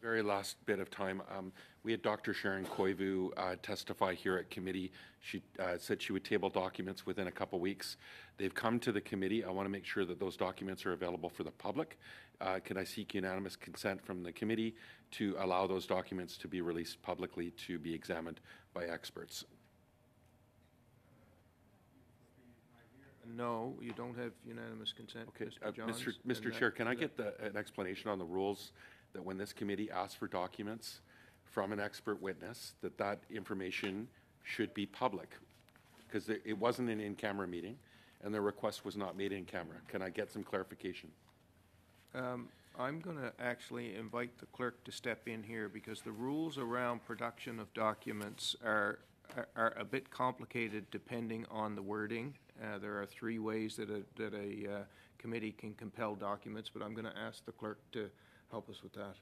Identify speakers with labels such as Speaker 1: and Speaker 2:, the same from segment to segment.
Speaker 1: Very last bit of time. Um, we had Dr. Sharon Koivu uh, testify here at committee. She uh, said she would table documents within a couple weeks. They've come to the committee. I want to make sure that those documents are available for the public. Uh, can I seek unanimous consent from the committee to allow those documents to be released publicly to be examined by experts?
Speaker 2: No, you don't have unanimous consent,
Speaker 1: Okay, uh,
Speaker 2: Mr. Johns.
Speaker 1: Mr. Mr. Chair, can I get the, an explanation on the rules that when this committee asks for documents from an expert witness, that that information should be public? Because it wasn't an in-camera meeting, and the request was not made in camera. Can I get some clarification?
Speaker 2: Um, I'm going to actually invite the clerk to step in here because the rules around production of documents are, are- a bit complicated depending on the wording. Uh, There are three ways that a, that a uh, committee can compel documents, but I'm going to ask the clerk to help us with that.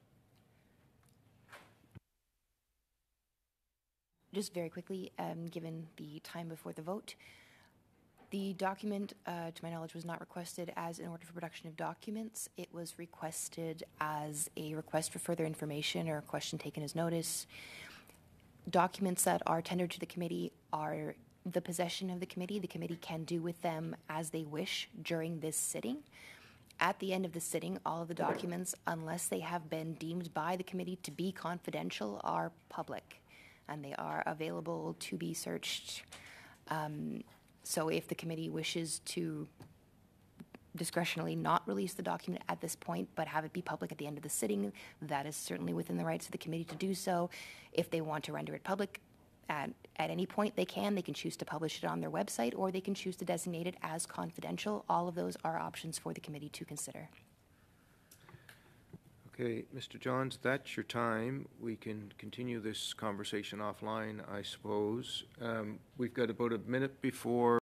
Speaker 3: Just very quickly, um, given the time before the vote, the document, uh, to my knowledge, was not requested as an order for production of documents. It was requested as a request for further information or a question taken as notice. Documents that are tendered to the committee are the possession of the committee. The committee can do with them as they wish during this sitting. At the end of the sitting, all of the documents, unless they have been deemed by the committee to be confidential, are public and they are available to be searched. Um, so if the committee wishes to discretionally not release the document at this point, but have it be public at the end of the sitting, that is certainly within the rights of the committee to do so. If they want to render it public at, at any point, they can. They can choose to publish it on their website, or they can choose to designate it as confidential. All of those are options for the committee to consider.
Speaker 2: Okay, Mr. Johns, that's your time. We can continue this conversation offline, I suppose. Um, We've got about a minute before